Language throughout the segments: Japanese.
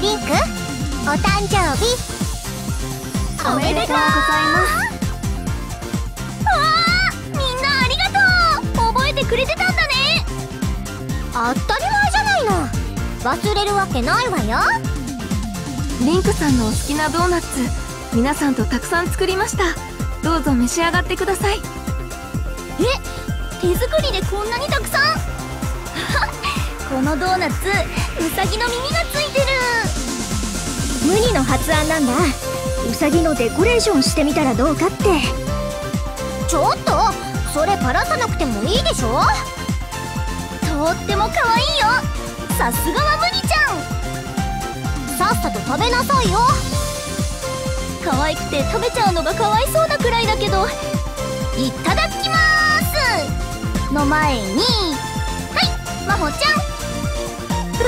リンクお誕生日。おめでとうございます。わーみんなありがとう。覚えてくれてたんだね。当たり前じゃないの。忘れるわけないわよ。リンクさんのお好きなドーナツ皆さんとたくさん作りました。どうぞ召し上がってください。え手作りでこんなにたくさん？このドーナツウサギの耳がついてる無二の発案なんだ。ウサギのデコレーションしてみたらどうかって。ちょっとそれパラさなくてもいいでしょ？とっても可愛いよ。さすがはムニちゃん。さっさと食べなさいよ。可愛くて食べちゃうのがかわいそうなくらいだけどいただきます。の前に。はいまほちゃん。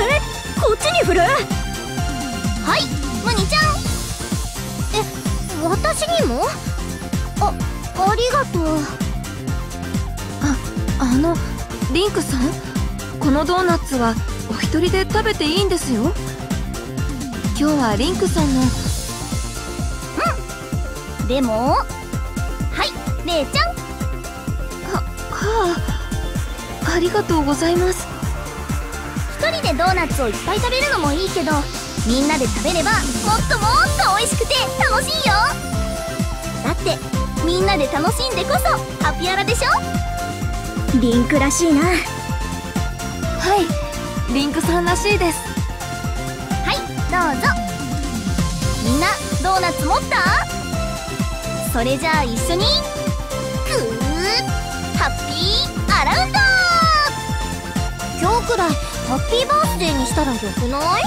えこっちに振る？はい。私にも？あありがとう。あのリンクさん？このドーナツはお一人で食べていいんですよ。今日はリンクさんの。でもはいれいちゃん。ははあ。ありがとうございます。一人でドーナツをいっぱい食べるのもいいけどみんなで食べればもっともっと美味しくて楽しいよみんなで楽しんでこそハピアラでしょ？リンクらしいな。はい。リンクさんらしいです。はいどうぞ。みんなドーナツ持った？それじゃあ一緒にグーハッピーアラウンド。今日くらいハッピーバースデーにしたらよくない？